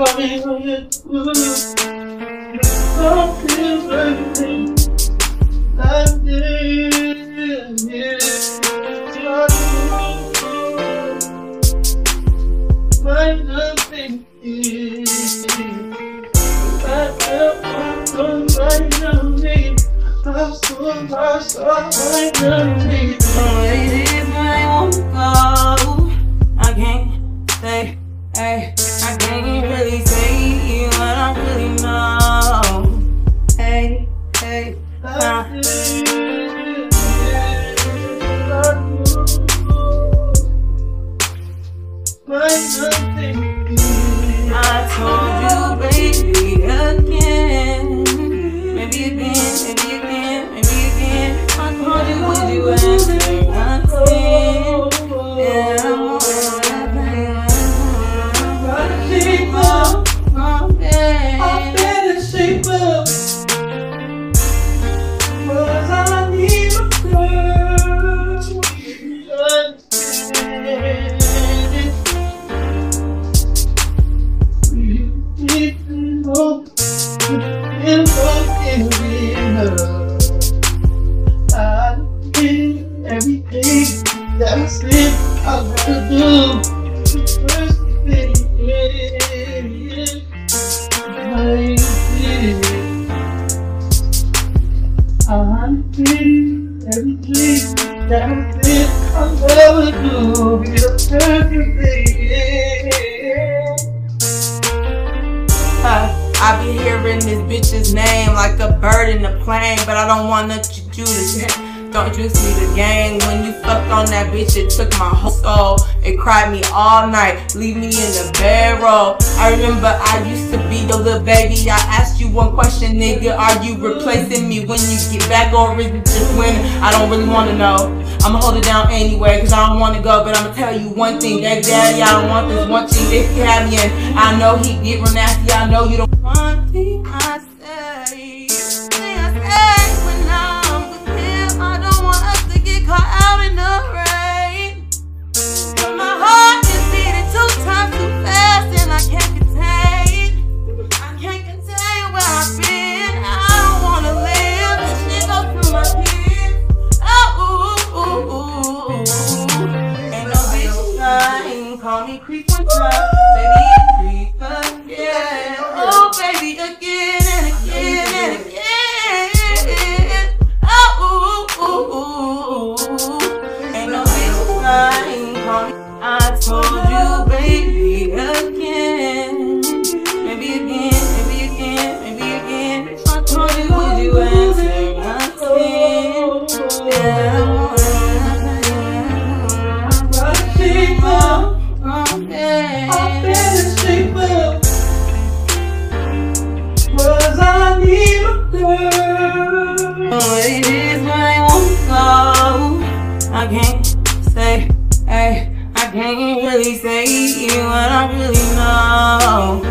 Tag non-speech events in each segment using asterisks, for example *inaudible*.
honey, honey, don't feel like I did, My nothing is I felt on my nothing I'm so lost on my nothing Oh, I can't really I did everything that's it, I wanna do. First thing, I did. In everything that's it, I'll never do. Be the perfect thing. Huh, I be hearing this bitch's name like a bird in a plane, but I don't wanna you do this. *laughs* Don't juice me the gang. When you fucked on that bitch, it took my whole soul. It cried me all night, leave me in the barrel. I remember I used to be your little baby. I asked you one question, nigga. Are you replacing me when you get back, or is it just when I don't really wanna know? I'ma hold it down anyway, cause I don't wanna go. But I'ma tell you one thing, that daddy, I don't want this one thing. If you have in, I know he get real nasty. I know you don't. Thing I say, when I'm with him, I don't want us to get caught out in the my heart is beating two times too fast, and I can't contain. I can't contain where I've been. I don't wanna live. This shit through my. Oh. Call me creep one time, baby. Creep again. Baby, again and again and again. Oh, ooh, ooh, ooh. Ain't no bitch lying. Call. I told you, baby, again. Maybe again, maybe again, maybe again. I told you, would you answer nothing? Yeah. Can't say, hey, I can't really say what I really know.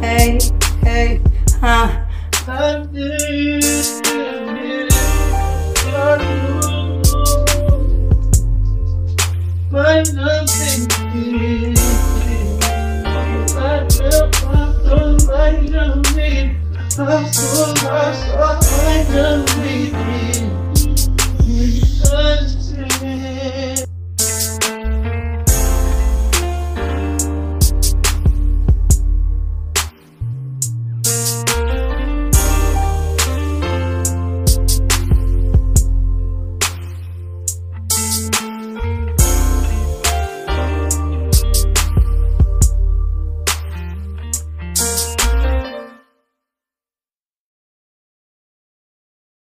Hey, hey, huh. My nothing is I I'm so lost on my nothing Sunset